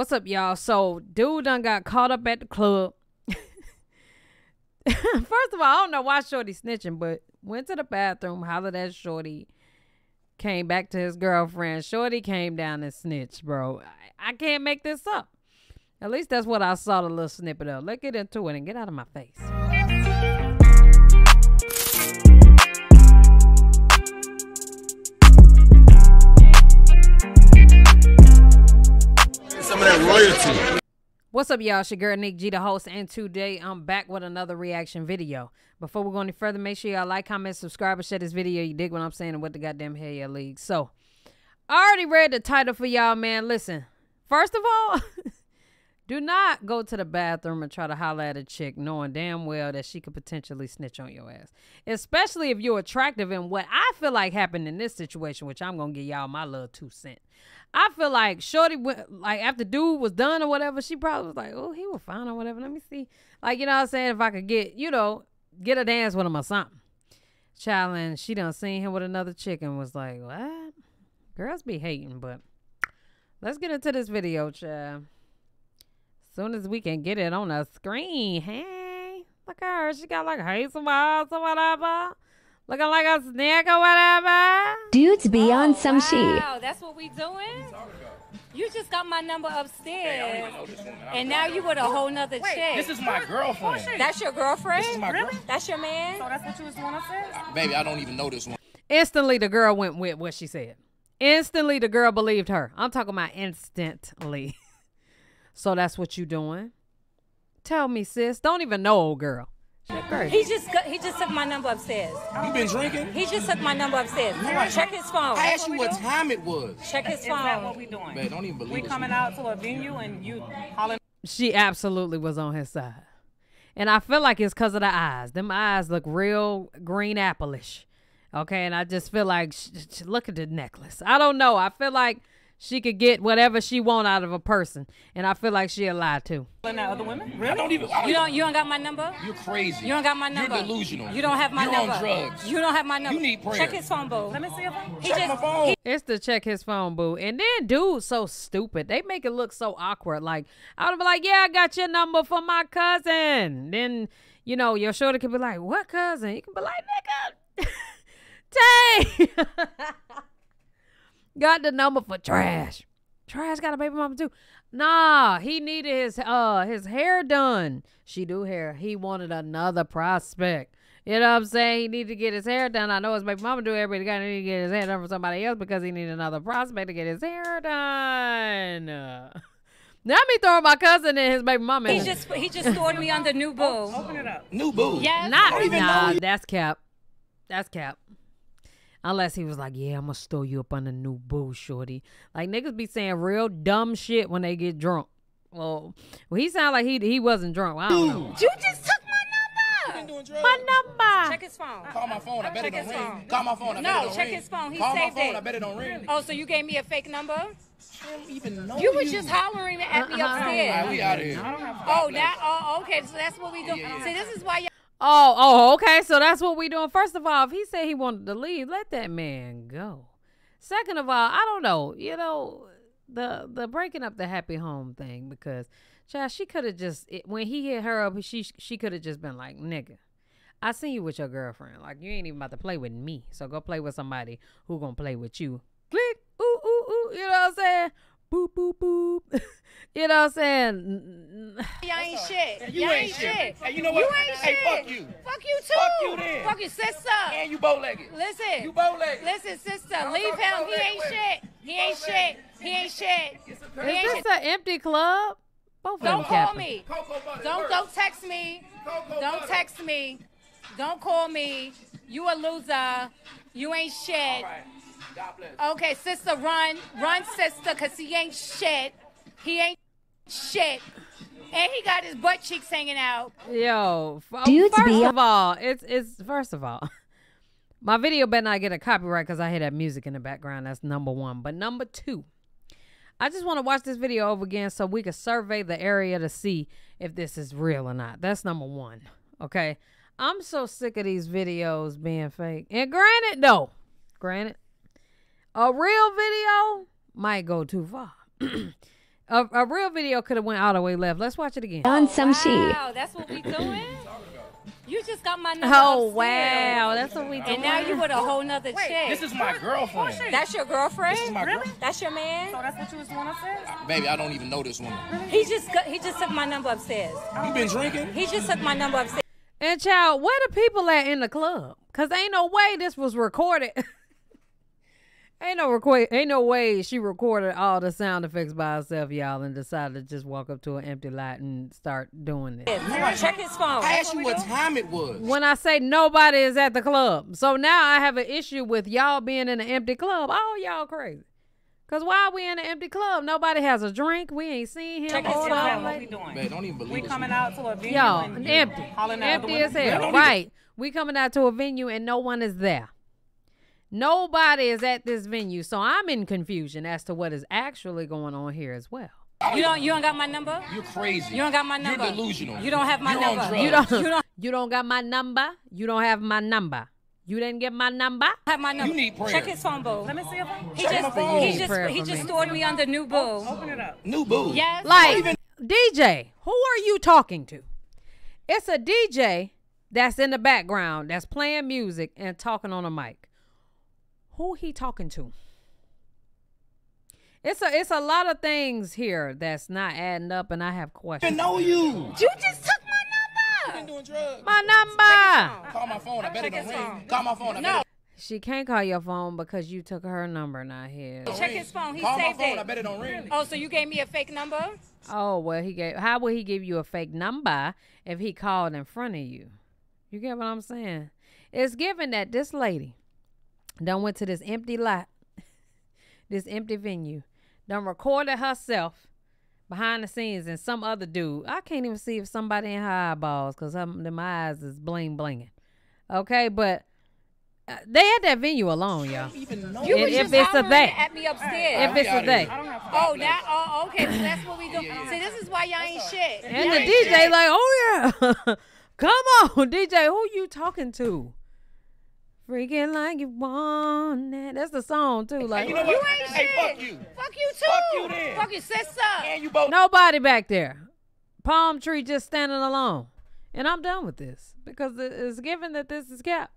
What's up, y'all? So, dude done got caught up at the club. First of all, I don't know why Shorty snitching, but went to the bathroom, hollered at Shorty, came back to his girlfriend. Shorty came down and snitched, bro. I, I can't make this up. At least that's what I saw the little snippet of. Let's get into it and get out of my face. Royalty. What's up, y'all? It's your girl Nick G, the host, and today I'm back with another reaction video. Before we go any further, make sure y'all like, comment, subscribe, and share this video. You dig what I'm saying and what the goddamn hell y'all league. So, I already read the title for y'all, man. Listen, first of all, do not go to the bathroom and try to holler at a chick knowing damn well that she could potentially snitch on your ass. Especially if you're attractive and what I feel like happened in this situation, which I'm gonna give y'all my little two cent. I feel like Shorty went like after dude was done or whatever, she probably was like, Oh, he was fine or whatever. Let me see. Like, you know what I'm saying? If I could get, you know, get a dance with him or something. Challenge, she done seen him with another chick and was like, What? Girls be hating, but let's get into this video, child soon as we can get it on the screen. Hey, look at her. She got like hazel eyes or whatever. Looking like a snake or whatever. Dudes be oh, on some shit. Wow, that's what we doing? You just got my number upstairs, and now you with a whole nother chick. This is my girlfriend. that's your girlfriend? This is my girl- That's your man? So that's what you was doing upstairs? Uh, baby, I don't even know this one. Instantly, the girl went with what she said. Instantly, the girl believed her. I'm talking about instantly. So that's what you doing? Tell me, sis. Don't even know, old girl. Shit crazy. He just got, he just took my number upstairs. You been drinking? He just took my number upstairs. Check his phone. I asked you what time it was. Check his Is that phone. what we doing? Man, don't even believe we coming out to a venue and you hollering She absolutely was on his side. And I feel like it's because of the eyes. Them eyes look real green apple-ish. Okay, and I just feel like, sh- sh- look at the necklace. I don't know. I feel like she could get whatever she want out of a person. And I feel like she'll lie too. at other women? I Really? don't even. I You don't you don't got my number? You're crazy. You don't got my number. You're delusional. You don't have my You're number. on drugs. You don't have my number. You need prayer. Check his phone, boo. Let me see if I He Check just my phone. It's to check his phone, boo. And then dude's so stupid. They make it look so awkward. Like, I would be like, yeah, I got your number for my cousin. Then, you know, your shoulder could be like, what cousin? You can be like, nigga, Tay. got the number for trash. Trash got a baby mama too. Nah, he needed his uh his hair done. She do hair. He wanted another prospect. You know what I'm saying? He needed to get his hair done. I know his baby mama do everybody got to need to get his hair done for somebody else because he needed another prospect to get his hair done. Now me throwing my cousin and his baby mama. he just he just stored me on the new boo. open it up. New boo. Yeah. Not even nah, that's cap. That's cap. Unless he was like, yeah, I'm gonna store you up on the new boo, shorty. Like niggas be saying real dumb shit when they get drunk. Well, well, he sounded like he he wasn't drunk. I don't know. You just took my number. My number. Check his phone. Call my phone. I bet it don't his ring. phone. Call my phone. I bet No, it don't check ring. his phone. He Call saved my phone. it. I bet it don't ring. Oh, so you gave me a fake number? I don't even know You was just hollering at me Uh-uh. All right, upstairs. we out of here. Oh, that. Oh, okay. So that's what we do. Yeah, yeah. See, this is why y'all. Oh, oh, okay. So that's what we doing. First of all, if he said he wanted to leave, let that man go. Second of all, I don't know. You know, the the breaking up the happy home thing because, child, she could have just it, when he hit her up, she she could have just been like, "Nigga, I seen you with your girlfriend. Like you ain't even about to play with me. So go play with somebody who gonna play with you." Click. Ooh ooh ooh. You know what I'm saying? Boop boop boop. you know what I'm saying? Y'all ain't shit. You Y'all ain't shit. Hey, you know what? You what? ain't Hey, shit. fuck you. Fuck you too. Fuck you then. Fuck your sister. And you bow-legged. Listen. You bow-legged. Listen, sister. Don't Leave him. He ain't shit. He ain't shit. He ain't shit. He Is this an empty club? Both Don't call capping. me. Don't don't text me. Cocoa Don't butter. text me. Don't call me. You a loser. You ain't shit. All right. God bless. Okay, sister, run. Run, sister, because he ain't shit. He ain't shit. And he got his butt cheeks hanging out. Yo, f- Dudes first be- of all, it's it's first of all, my video better not get a copyright because I hear that music in the background. That's number one. But number two, I just want to watch this video over again so we can survey the area to see if this is real or not. That's number one. Okay, I'm so sick of these videos being fake. And granted, no, granted, a real video might go too far. A, a real video could have went all the way left. Let's watch it again. On some she. Wow, that's what we doing? You just got my number Oh upstairs. wow, that's what we doing. And now you with a whole nother chick. This is my girlfriend. That's your girlfriend? This is my girl- That's your man? So that's what you was want to say? Baby, I don't even know this woman. He just got, he just took my number upstairs. You been drinking? He just took my number upstairs. And child, where the people at in the club? Cause ain't no way this was recorded. ain't no record. Ain't no way she recorded all the sound effects by herself, y'all, and decided to just walk up to an empty lot and start doing this. Check his phone. I asked you what time it was. When I say nobody is at the club, so now I have an issue with y'all being in an empty club. Oh, y'all crazy. Cause why are we in an empty club? Nobody has a drink. We ain't seen him Check his all phone. night. What we doing? Man, don't even believe We coming out to a venue Y'all, empty. hollering at Empty other as hell. Right. We coming out to a venue and no one is there. Nobody is at this venue. So I'm in confusion as to what is actually going on here as well. You don't you don't got my number? You're crazy. You don't got my number. You're delusional. You don't have my You're on number. drugs. You don't, You don't- you don't got my number. You don't have my number. You didn't get my number. have my number. You need prayer. Check his phone, boo. Let me see your phone. He Check just my phone. he just he just me. stored me under new boo. Open it up. New boo. Yes. Like DJ, who are you talking to? It's a DJ that's in the background that's playing music and talking on a mic. Who he talking to? It's a it's a lot of things here that's not adding up, and I have questions I questions. know you. You just took my number. been doing drugs. My number. Call my phone. I bet it Check don't ring. Call my phone. I No. bet She can't call your phone because you took her number. Not here. Check his phone. He Call saved my phone. it. I bet it don't ring. Oh, so you gave me a fake number? Oh well, he gave. How would he give you a fake number if he called in front of you? You get what I'm saying? It's given that this lady done went to this empty lot, this empty venue, done recorded herself behind the scenes and some other dude. I can't even see if somebody in her eyeballs because them eyes is bling blinging. Okay, but uh, they at that venue alone, y'all. Even know You And if just it's a hollering they. at me upstairs. If it's a outta they. I don't have Oh, now, oh, okay. So that's what we do. See, this is why y'all ain't shit. And Y'all the ain't DJ shit. like, oh yeah, come on, DJ, who you talking to? Freaking like you want it. That's the song too. Like You know You what? ain't Hey, shit. fuck you. Fuck you too. Fuck you then. Fuck your sister. And you both. nobody back there. Palm tree just standing alone, and I'm done with this because it's given that this is cap.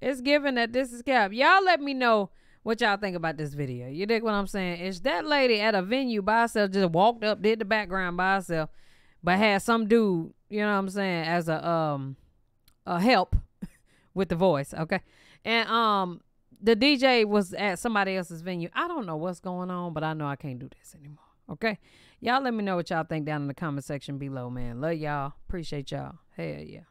It's given that this is cap. Y'all let me know what y'all think about this video. You dig what I'm saying? Is that lady at a venue by herself just walked up, did the background by herself, but had some dude, you know what I'm saying, as a um a help with the voice, okay? And um the DJ was at somebody else's venue. I don't know what's going on, but I know I can't do this anymore. Okay? Y'all let me know what y'all think down in the comment section below, man. Love y'all. Appreciate y'all. Hell yeah.